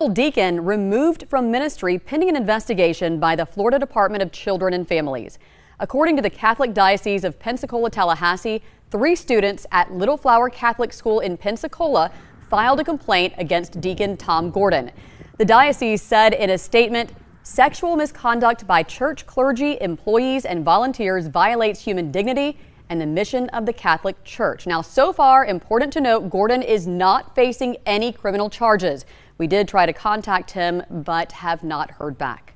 School deacon removed from ministry pending an investigation by the Florida Department of Children and Families. According to the Catholic Diocese of Pensacola Tallahassee, three students at Little Flower Catholic School in Pensacola filed a complaint against Deacon Tom Gordon. The diocese said in a statement, sexual misconduct by church clergy, employees, and volunteers violates human dignity and the mission of the Catholic Church. Now, so far, important to note, Gordon is not facing any criminal charges. We did try to contact him, but have not heard back.